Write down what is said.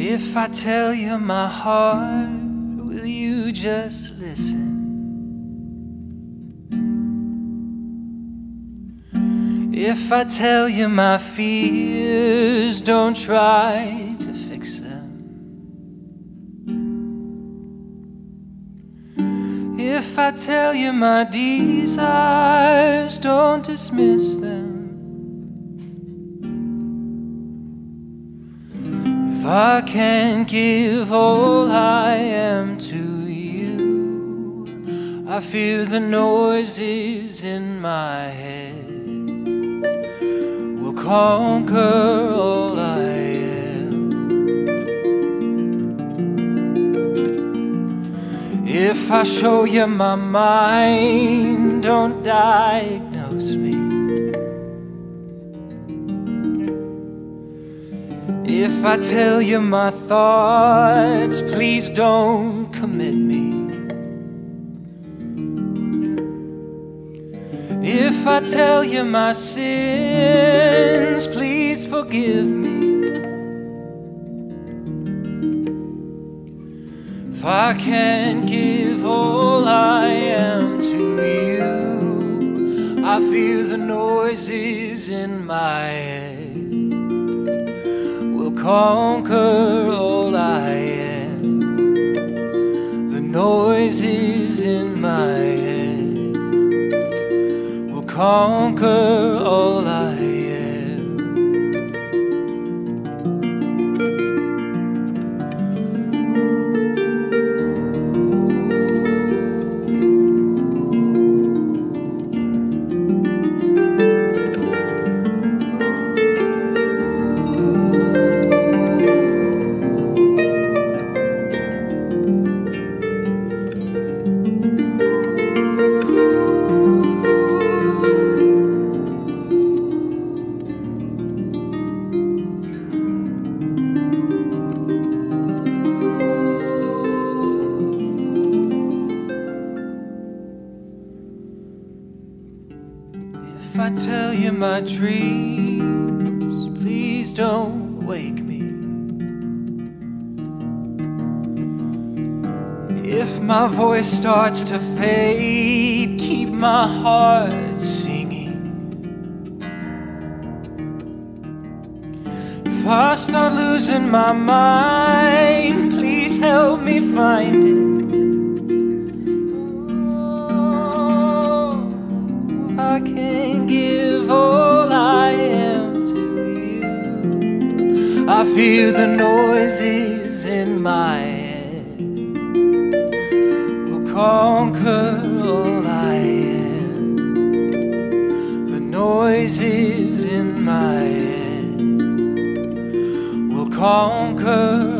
If I tell you my heart, will you just listen? If I tell you my fears, don't try to fix them. If I tell you my desires, don't dismiss them. I can't give all I am to you, I fear the noises in my head will conquer all I am. If I show you my mind, don't diagnose me. If I tell you my thoughts, please don't commit me. If I tell you my sins, please forgive me. If I can't give all I am to you, I fear the noises in my head conquer all I am. The noises in my head will conquer all I am. I tell you my dreams, please don't wake me. If my voice starts to fade, keep my heart singing. If I start losing my mind, fear the noises in my head will conquer all I am. The noises in my head will conquer